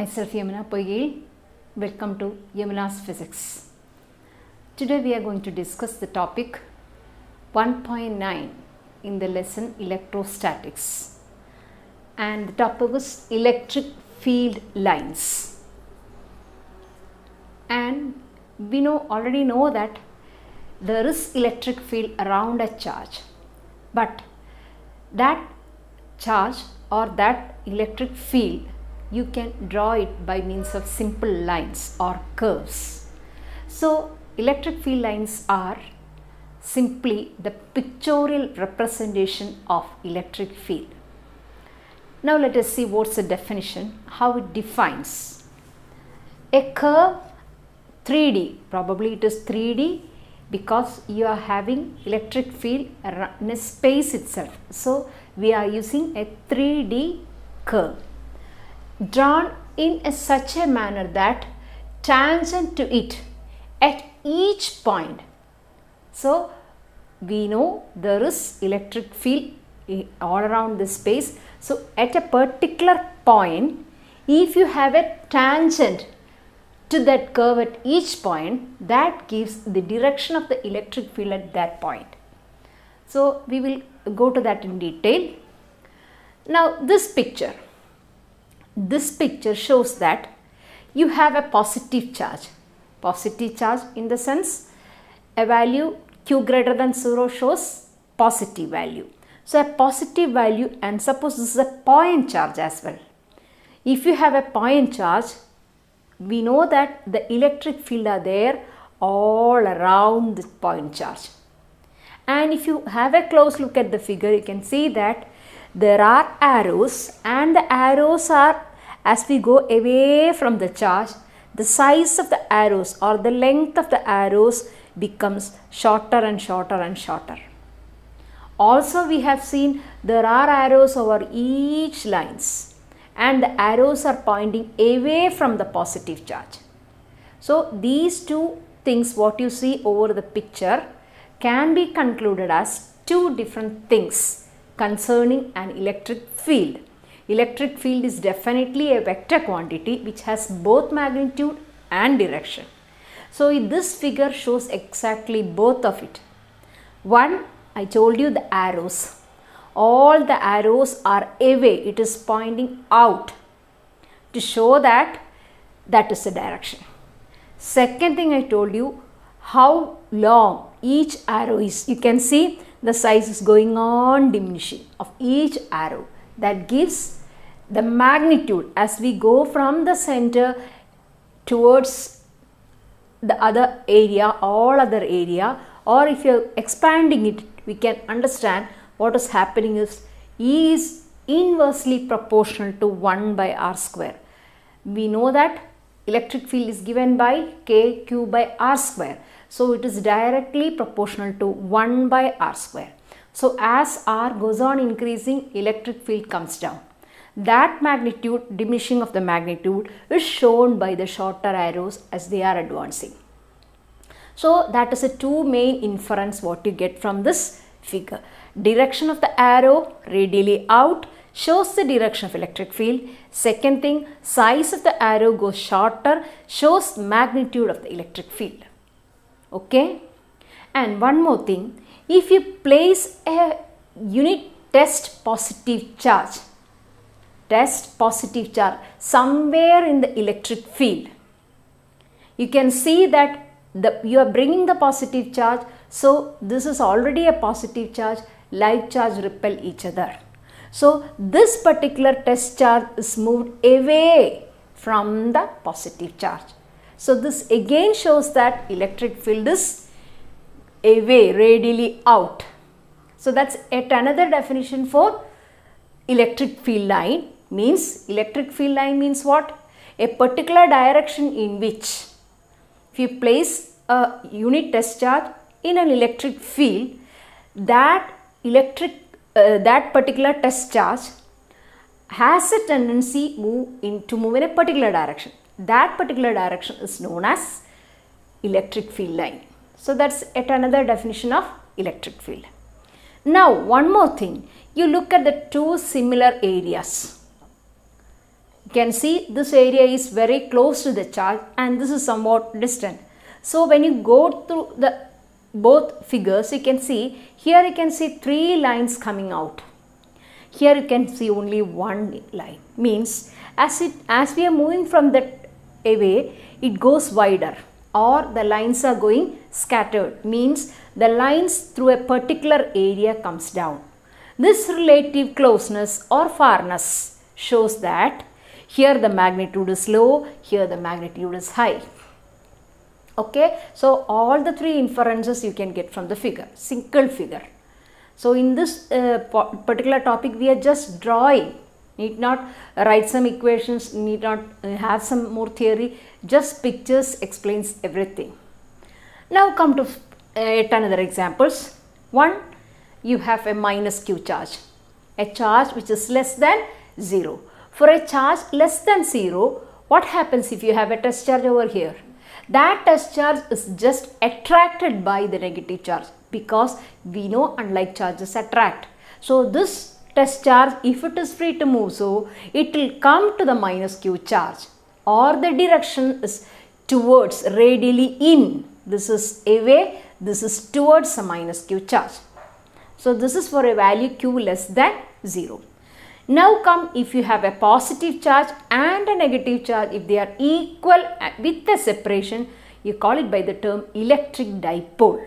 Myself Yamuna Poigil. Welcome to Yamuna's Physics. Today we are going to discuss the topic 1.9 in the lesson electrostatics. And the topic is electric field lines. And we know already know that there is electric field around a charge. But that charge or that electric field you can draw it by means of simple lines or curves. So, electric field lines are simply the pictorial representation of electric field. Now, let us see what's the definition, how it defines. A curve 3D, probably it is 3D because you are having electric field in a space itself. So, we are using a 3D curve drawn in a such a manner that tangent to it at each point. So, we know there is electric field eh, all around the space. So, at a particular point, if you have a tangent to that curve at each point, that gives the direction of the electric field at that point. So, we will go to that in detail. Now, this picture, this picture shows that you have a positive charge. Positive charge in the sense a value q greater than 0 shows positive value. So, a positive value and suppose this is a point charge as well. If you have a point charge, we know that the electric field are there all around the point charge. And if you have a close look at the figure, you can see that there are arrows and the arrows are as we go away from the charge, the size of the arrows or the length of the arrows becomes shorter and shorter and shorter. Also we have seen there are arrows over each lines and the arrows are pointing away from the positive charge. So these two things what you see over the picture can be concluded as two different things concerning an electric field. Electric field is definitely a vector quantity which has both magnitude and direction. So this figure shows exactly both of it. One I told you the arrows. All the arrows are away. It is pointing out to show that that is the direction. Second thing I told you how long each arrow is. You can see the size is going on diminishing of each arrow. That gives the magnitude as we go from the center towards the other area, all other area or if you are expanding it, we can understand what is happening is E is inversely proportional to 1 by r square. We know that electric field is given by k q by r square. So, it is directly proportional to 1 by r square. So, as r goes on increasing electric field comes down. That magnitude diminishing of the magnitude is shown by the shorter arrows as they are advancing. So, that is the two main inference what you get from this figure. Direction of the arrow radially out shows the direction of electric field. Second thing, size of the arrow goes shorter shows magnitude of the electric field. Okay. And one more thing, if you place a unit test positive charge, test positive charge somewhere in the electric field, you can see that the, you are bringing the positive charge. So, this is already a positive charge, like charge repel each other. So, this particular test charge is moved away from the positive charge. So, this again shows that electric field is away, radially out. So, that is yet another definition for electric field line means electric field line means what? A particular direction in which if you place a unit test charge in an electric field that electric uh, that particular test charge has a tendency move in to move in a particular direction. That particular direction is known as electric field line. So that's yet another definition of electric field. Now one more thing. You look at the two similar areas you can see this area is very close to the charge and this is somewhat distant. So when you go through the both figures you can see here you can see three lines coming out. Here you can see only one line means as it as we are moving from that away it goes wider or the lines are going scattered means the lines through a particular area comes down. This relative closeness or farness shows that here the magnitude is low, here the magnitude is high. Okay, so all the three inferences you can get from the figure, single figure. So in this uh, particular topic we are just drawing, need not write some equations, need not uh, have some more theory, just pictures explains everything. Now come to uh, yet another examples. One, you have a minus q charge, a charge which is less than 0. For a charge less than 0, what happens if you have a test charge over here? That test charge is just attracted by the negative charge because we know unlike charges attract. So this test charge if it is free to move so it will come to the minus q charge or the direction is towards radially in. This is away this is towards a minus q charge. So this is for a value q less than 0. Now come if you have a positive charge and a negative charge if they are equal with the separation you call it by the term electric dipole.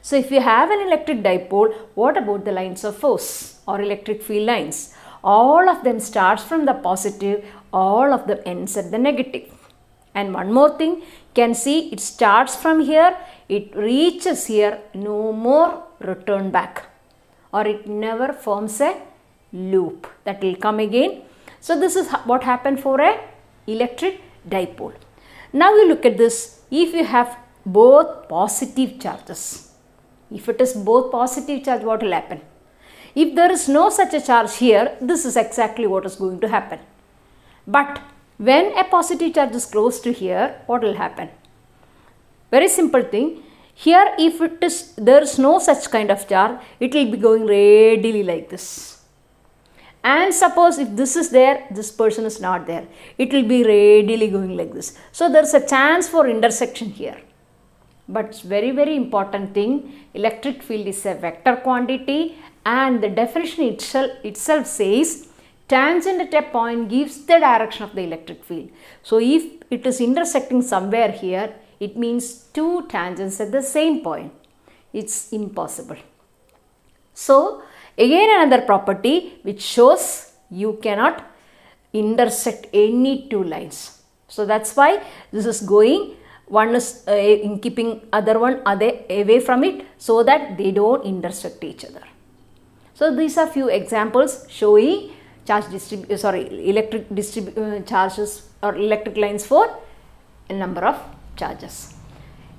So if you have an electric dipole what about the lines of force or electric field lines? All of them starts from the positive all of them ends at the negative. And one more thing can see it starts from here it reaches here no more return back or it never forms a loop that will come again. So this is what happened for a electric dipole. Now you look at this if you have both positive charges. If it is both positive charge what will happen? If there is no such a charge here this is exactly what is going to happen. But when a positive charge is close to here what will happen? Very simple thing. Here if it is there is no such kind of charge, it will be going radially like this. And suppose if this is there, this person is not there. It will be radially going like this. So there is a chance for intersection here. But very very important thing, electric field is a vector quantity and the definition itself, itself says tangent at a point gives the direction of the electric field. So if it is intersecting somewhere here, it means two tangents at the same point. It's impossible. So, again another property which shows you cannot intersect any two lines. So, that's why this is going one is uh, in keeping other one other away from it so that they don't intersect each other. So, these are few examples showing charge distrib sorry electric distrib uh, charges or electric lines for a number of charges.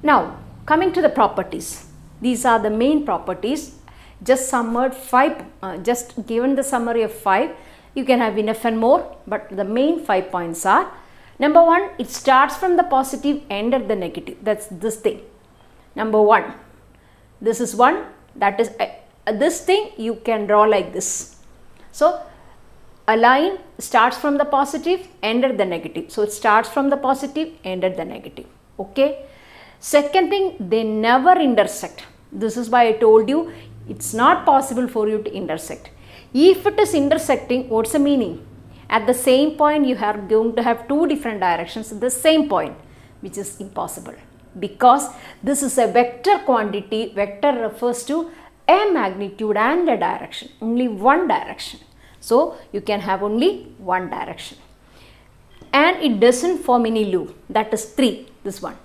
Now coming to the properties, these are the main properties just summed 5, uh, just given the summary of 5, you can have enough and more but the main 5 points are number 1 it starts from the positive end at the negative that's this thing. Number 1 this is one that is uh, this thing you can draw like this. So a line starts from the positive end at the negative. So it starts from the positive end at the negative okay second thing they never intersect this is why i told you it's not possible for you to intersect. If it is intersecting what's the meaning? At the same point you are going to have two different directions at the same point which is impossible. Because this is a vector quantity vector refers to a magnitude and a direction only one direction. So you can have only one direction. And it doesn't form any loop. That is 3 this one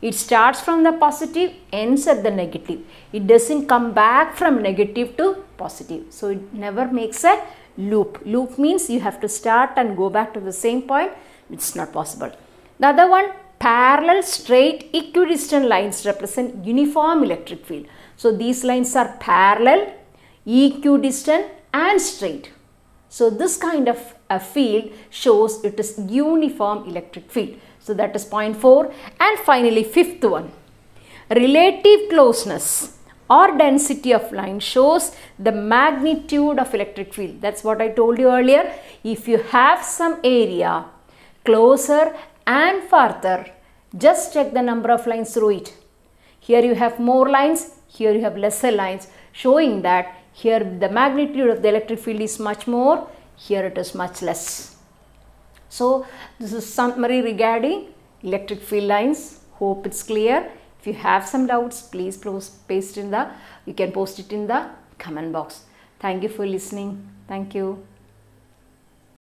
it starts from the positive ends at the negative. It doesn't come back from negative to positive. So it never makes a loop. Loop means you have to start and go back to the same point. It's not possible. The other one parallel straight equidistant lines represent uniform electric field. So these lines are parallel equidistant and straight. So this kind of a field shows it is uniform electric field. So that is point 4 and finally fifth one relative closeness or density of line shows the magnitude of electric field. That's what I told you earlier. If you have some area closer and farther, just check the number of lines through it. Here you have more lines, here you have lesser lines showing that here the magnitude of the electric field is much more, here it is much less. So this is summary regarding electric field lines. Hope it's clear. If you have some doubts, please post paste in the, you can post it in the comment box. Thank you for listening. Thank you.